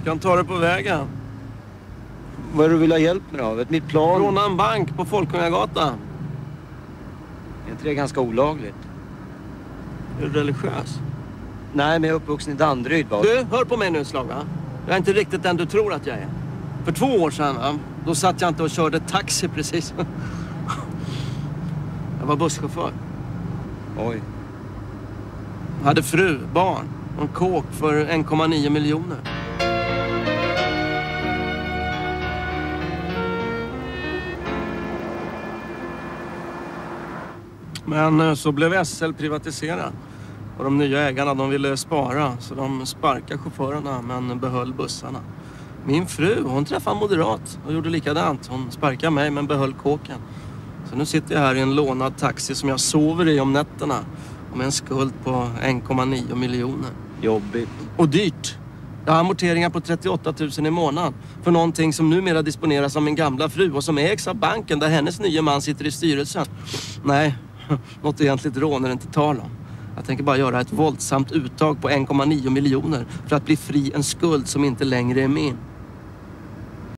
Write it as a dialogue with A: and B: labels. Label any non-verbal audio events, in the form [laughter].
A: Vi kan ta det på vägen.
B: Vad är det du vill ha hjälp med då? Vet mitt plan?
A: Råna en bank på Folkungagatan.
B: Är inte det ganska olagligt?
A: Är du religiös?
B: Nej, men jag är uppvuxen i Danderyd va?
A: Du, hör på mig nu ett slag va. Jag är inte riktigt den du tror att jag är. För två år sedan, va, då satt jag inte och körde taxi precis. [laughs] Jag var busschaufför.
B: Oj.
A: Jag hade fru, barn och en kåk för 1,9 miljoner. Men eh, så blev SL privatiserat. Och de nya ägarna de ville spara så de sparkade chaufförerna men behöll bussarna. Min fru hon träffade en moderat och gjorde likadant. Hon sparkade mig men behöll kåken. Så nu sitter jag här i en lånad taxi som jag sover i om nätterna. Och med en skuld på 1,9 miljoner.
B: Jobbigt.
A: Och dyrt. Jag har amorteringar på 38 000 i månaden. För någonting som numera disponeras av min gamla fru och som ägs av banken där hennes nya man sitter i styrelsen. Nej, [laughs] något egentligt rån är det inte tal om. Jag tänker bara göra ett våldsamt uttag på 1,9 miljoner för att bli fri en skuld som inte längre är min.